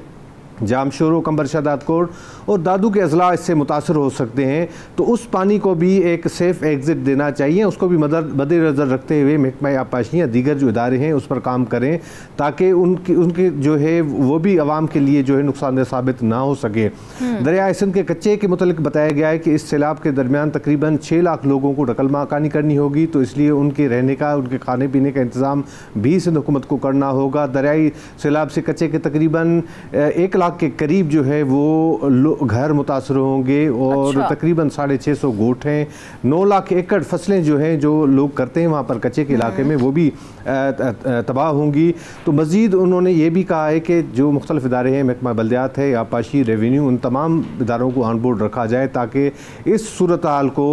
जामशोर कंबर शदात कोट और दादू के अजला इससे मुतासर हो सकते हैं। तो उस पानी को भी एक सेफ़ एग्ज़िट देना चाहिए। उसको भी मदद नज़र रखते हुए महकमा आपाशी या दीगर जो इदारे हैं उस पर काम करें ताकि उनकी उनके जो है वो भी आवाम के लिए जो है नुकसानदेह साबित ना हो सके। हम्म। दरिया सिंध के कच्चे के मतलब बताया गया है कि इस सैलाब के दरमियान तकरीबन छः लाख लोगों को रकल मकानी करनी होगी। तो इसलिए उनके रहने का उनके खाने पीने का इंतज़ाम भी सिंध हुकूमत को करना होगा। दरियाई सैलाब से कच्चे के तकरीबन एक लाख लाख के करीब जो है वो घर मुतासर होंगे और अच्छा। तकरीबन साढ़े छः सौ गोट हैं नौ लाख एकड़ फ़सलें जो हैं जो लोग करते हैं वहाँ पर कच्चे के इलाके में वो भी तबाह होंगी तो मज़ीद उन्होंने ये भी कहा है कि जो मुख्तलिफ़ इदारे हैं महकमा बल्दियात है आपाशी रेवेन्यू उन तमाम इदारों को ऑन बोर्ड रखा जाए ताकि इस सूरत हाल को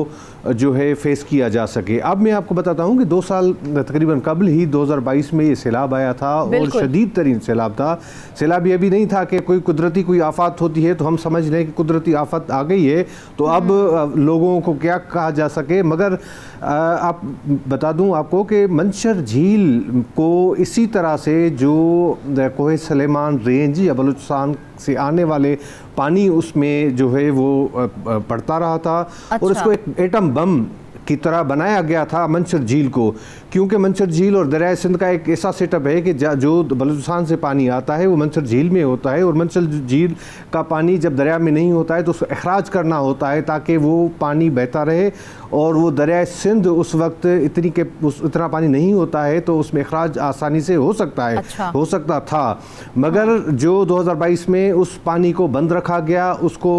जो है फेस किया जा सके। अब मैं आपको बताता हूँ कि दो साल तकरीबन कबल ही 2022 में ये सैलाब आया था और शदीद तरीन सैलाब था। सैलाब ये भी नहीं था कि कोई कुदरती कोई आफत होती है तो हम समझ लें कि कुदरती आफत आ गई है। तो अब हम्म। लोगों को क्या कहा जा सके? मगर आप बता दूँ आपको कि मंशर झील को इसी तरह से जो कोहे सलेमान रेंज या बलूचिस्तान से आने वाले पानी उसमें जो है वो पड़ता रहा था अच्छा। और इसको एक एटम बम की तरह बनाया गया था मंचर झील को क्योंकि मंचर झील और दरिया सिंध का एक ऐसा सेटअप है कि जो बलूचिस्तान से पानी आता है वो मंसर झील में होता है और मंसर झील का पानी जब दरिया में नहीं होता है तो उसको अखराज करना होता है ताकि वो पानी बहता रहे और वो दरिया सिंध उस वक्त इतनी के उस इतना पानी नहीं होता है तो उसमें अखराज आसानी से हो सकता है अच्छा। हो सकता था मगर हाँ। जो 2022 में उस पानी को बंद रखा गया उसको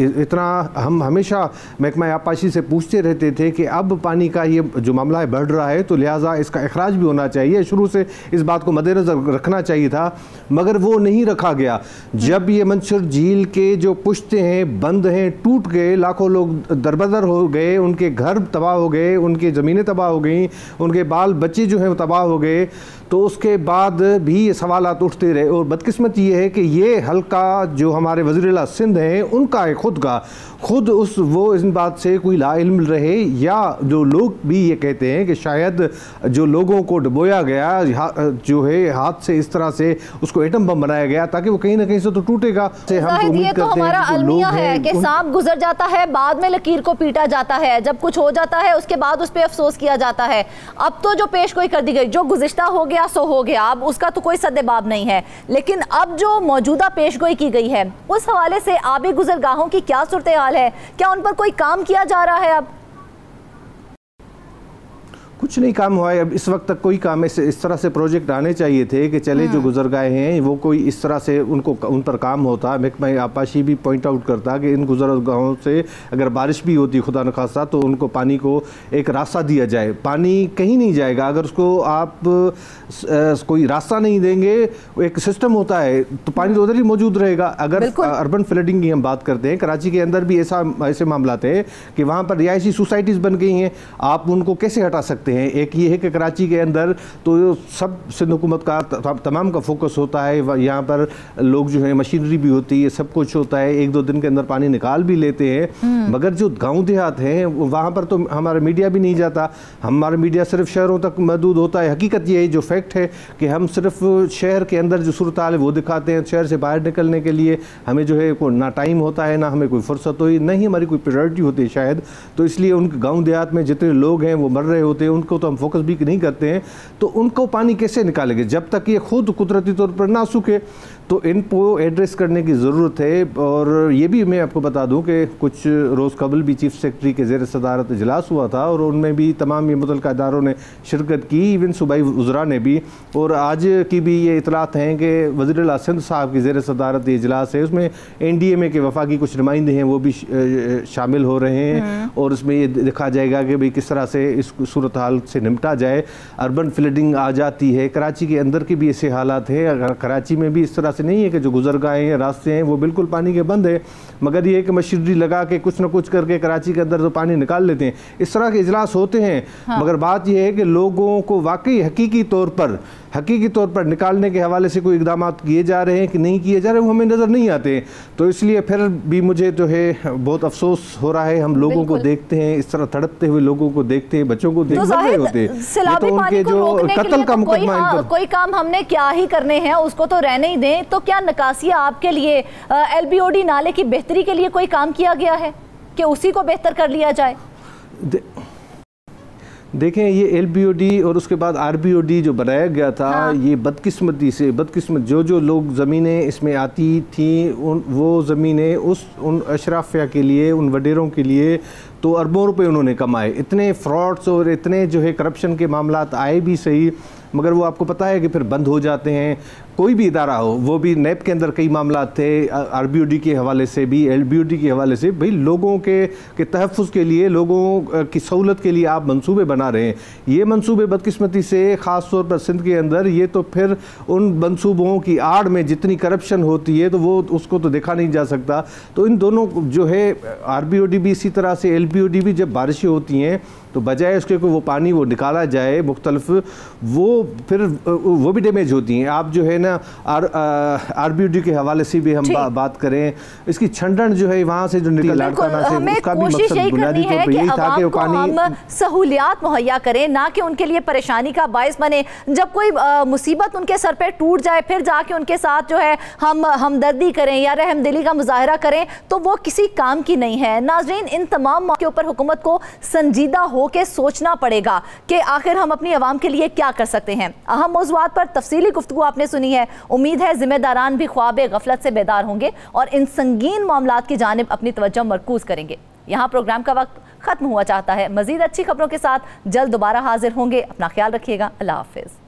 इतना हम हमेशा महकमा आपाशी से पूछते रहते थे कि अब पानी का ये जो मामला है बढ़ रहा है तो लिहाजा इसका अखराज भी होना चाहिए शुरू से इस बात को मद्देनज़र रखना चाहिए था मगर वो नहीं रखा गया जब ये मंशर झील के जो पुश्ते हैं बंद हैं टूट गए लाखों लोग दरबदर हो गए उनके घर तबाह हो गए, उनकी ज़मीनें तबाह हो गई, उनके बाल बच्चे जो हैं वो तबाह हो गए तो उसके बाद भी ये सवाल उठते रहे। और बदकस्मत ये है कि ये हल्का जो हमारे वज़ीर सिंध हैं, उनका है खुद का खुद उस वो इस बात से कोई लाइल्म रहे या जो लोग भी ये कहते हैं कि शायद जो लोगों को डबोया गया जो है हाथ से इस तरह से उसको एटम बम बनाया गया ताकि वो कहीं ना कहीं से तो टूटेगा। से हम तो उम्मीद तो करते हैं कि है कि सांप गुजर जाता है बाद में लकीर को पीटा जाता है जब कुछ हो जाता है उसके बाद उस पर अफसोस किया जाता है। अब तो जो पेश गोई कर दी गई जो गुजश्ता हो गया सो हो गया अब उसका तो कोई सदेबाब नहीं है। लेकिन अब जो मौजूदा पेश गोई की गई है उस हवाले से आबी गुजरगाहों की क्या सूरत हाल है। क्या उन पर कोई काम किया जा रहा है अब? कुछ नहीं काम हुआ है। अब इस वक्त तक कोई काम ऐसे इस तरह से प्रोजेक्ट आने चाहिए थे कि चले जो हम्म। गुजर गए हैं वो कोई इस तरह से उनको उन पर काम होता। महकमा आपाशी भी पॉइंट आउट करता कि इन गुजर गुजरगाहों से अगर बारिश भी होती खुदा न खासा तो उनको पानी को एक रास्ता दिया जाए। पानी कहीं नहीं जाएगा। अगर उसको आप कोई रास्ता नहीं देंगे एक सिस्टम होता है तो पानी तो उधर ही मौजूद रहेगा। अगर अर्बन फ्लडिंग की हम बात करते हैं कराची के अंदर भी ऐसा ऐसे मामला थे कि वहाँ पर रिहायशी सोसाइटीज़ बन गई हैं। आप उनको कैसे हटा सकते सकते हैं। एक ये है कि कराची के अंदर तो सब सिंध हुकूमत का तमाम का फोकस होता है। यहाँ पर लोग जो है मशीनरी भी होती है सब कुछ होता है। एक दो दिन के अंदर पानी निकाल भी लेते हैं। हम्म। मगर जो गाँव देहात हैं वहाँ पर तो हमारा मीडिया भी नहीं जाता। हमारा मीडिया सिर्फ़ शहरों तक महदूद होता है। हकीकत ये है जो फैक्ट है कि हम सिर्फ़ शहर के अंदर जो सूरत है वो दिखाते हैं शहर से बाहर निकलने के लिए। हमें जो है कोई ना टाइम होता है ना हमें कोई फुर्सत हुई नहीं हमारी कोई प्रायोरिटी होती है शायद। तो इसलिए उनके गाँव देहात में जितने लोग हैं वो मर रहे होते हैं। उनको तो हम फोकस भी नहीं करते हैं तो उनको पानी कैसे निकालेंगे? जब तक ये खुद कुदरती तौर पर ना सूखे तो इनको एड्रेस करने की ज़रूरत है और ये भी मैं आपको बता दूँ कि कुछ रोज़ कबल भी चीफ सेक्रेटरी के जेर सदारत इजलास हुआ था और उनमें भी तमाम ये मुतल इदारों ने शिरकत की इवन सूबाई उजरा ने भी। और आज की भी ये इतलात हैं कि वजी सिंध साहब की जेर सदारत इजलास है। उसमें एन डी एम ए के वफा की कुछ नुमाइंदे हैं वो भी शामिल हो रहे हैं। हम्म। और उसमें ये देखा जाएगा कि भाई किस तरह से इस सूरत हाल से निपटा जाए। अर्बन फ्लडिंग आ जाती है। कराची के अंदर के भी ऐसे हालात हैं। कराची में भी इस तरह से नहीं है कि जो गुजरगाहें हैं रास्ते हैं वो बिल्कुल पानी के बंद है। मगर ये कि मशीनरी लगा के कुछ ना कुछ करके कराची के अंदर तो पानी निकाल लेते हैं। इस तरह के इजलास होते हैं। हाँ। मगर बात यह है कि लोगों को वाकई हकीकी तौर पर हकीकी तौर पर निकालने के हवाले से कोई इकदाम किए जा रहे हैं कि नहीं किए जा रहे वो हमें नज़र नहीं आते तो इसलिए फिर भी मुझे जो है बहुत अफसोस हो रहा है। हम लोगों को देखते हैं इस तरह तड़पते हुए लोगों को देखते हैं बच्चों को देख रहे होते तो उनके जो कत्ल का मुकदमा हाँ, कोई काम हमने क्या ही करने हैं उसको तो रहने ही दें। तो क्या नकासिया आपके लिए एलबीओडी नाले की बेहतरी के लिए कोई काम किया गया है? कि उसी को बेहतर कर लिया जाए? दे, देखें ये एलबीओडी और उसके बाद आरबीओडी जो बनाया गया था हाँ। ये बदकिस्मती से बदकिस्मत जो जो लोग ज़मीनें इसमें आती थी उन वो ज़मीनें उस उन अशराफिया के लिए उन वडेरों के लिए तो अरबों रुपए उन्होंने कमाए। इतने फ्रॉड्स और इतने जो है करप्शन के मामला आए भी सही मगर वो आपको पता है कि फिर बंद हो जाते हैं। कोई भी इदारा हो, वो भी नेप के अंदर कई मामला थे आर के हवाले से भी, एलबीओडी के हवाले से भाई, लोगों के के तहफ़ के लिए, लोगों की सहूलत के लिए आप मनसूबे बना रहे हैं। ये मनसूबे बदकस्मती से ख़ास तौर पर सिंध के अंदर, ये तो फिर उन मनसूबों की आड़ में जितनी करप्शन होती है तो वो उसको तो देखा नहीं जा सकता। तो इन दोनों जो है आर भी इसी तरह से एल भी जब बारिशें होती हैं तो बजाय उसके को वो पानी वो निकाला जाए मुख्तलफ वो फिर वो भी डैमेज होती हैं। आप जो है ना आर आर बी डी के हवाले से भी हम बा, बात करें इसकी छंडन जो है वहाँ से जो निकल से उसका भी मकसद बुनियादी तौर पर यही था कि वो पानी सहूलियात मुहैया करें ना कि उनके लिए परेशानी का बायस बने। जब कोई मुसीबत उनके सर पर टूट जाए फिर जाके उनके साथ जो है हम हमदर्दी करें या रहमदिली का मुजाहरा करें तो वो किसी काम की नहीं है। नाजरीन इन तमाम के ऊपर हुकूमत को संजीदा हो के सोचना पड़ेगा कि आखिर हम अपनी आवाम के लिए क्या कर सकते हैं। अहम मौजूद पर तफसीली गुफ्तु आपने सुनी है। उम्मीद है जिम्मेदारान भी ख्वाब गफलत से बेदार होंगे और इन संगीन मामला की जानब अपनी तवज्जो मरकूज करेंगे। यहाँ प्रोग्राम का वक्त खत्म हुआ चाहता है। मजीद अच्छी खबरों के साथ जल्द दोबारा हाजिर होंगे। अपना ख्याल रखिएगा। अल्लाह हाफिज़।